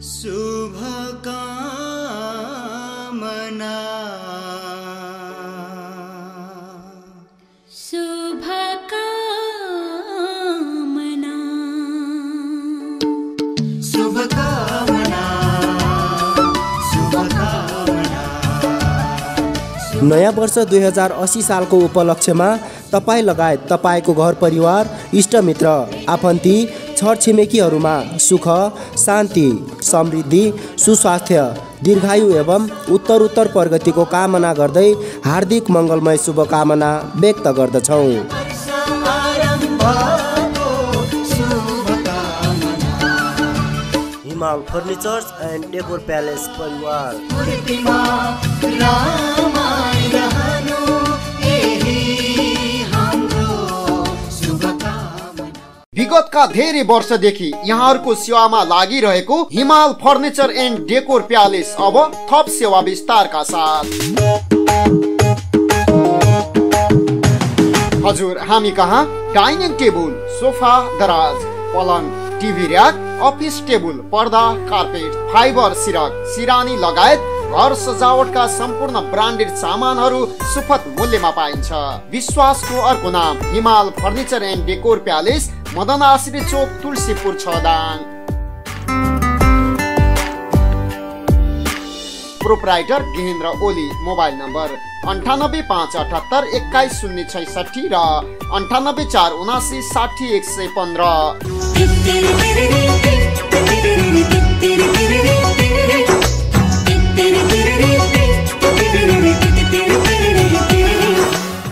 शुभकामना। शुभकामना। शुभकामना। शुभकामना। नयाँ वर्ष दुई हजार असी सालको उपलक्ष्यमा तपाईँ लगायत तपाईँको घर परिवार इष्टमित्र आफन्ती छरछिमेकीहरूमा सुख शान्ति समृद्धि सुस्वास्थ्य दीर्घायु एवं उत्तर उत्तर प्रगतिको कामना गर्दै हार्दिक मङ्गलमय शुभकामना व्यक्त गर्दछौँ। हिमाल फर्निचर्स एन्ड डेकोर प्यालेस परिवार। विगतका धेरै वर्षदेखि यहाँहरूको सेवामा लागिरहेको हिमाल फर्निचर एन्ड डेकोर प्यालेस अब थप सेवा विस्तारका साथ। हजुर हामी कहाँ? डाइनिङ टेबल सोफा दराज पलङ टिभी ऱ्याक अफिस टेबल पर्दा कार्पेट फाइबर सिरक सिरानी लगायत घर सजावटका सम्पूर्ण ब्रान्डेड सामानहरू सुपथ मूल्यमा पाइन्छ। विश्वासको अर्को नाम Himal furniture and decor palace Madan Ashrit chowk Tulsipur छदाङ। Proprietor Gehendra Oli mobile number अन्ठानब्बे पाँच अठहत्तर एक्काइस शून्य छैसठी र अन्ठानब्बे चार उनासी साठी एक सय पन्ध्र।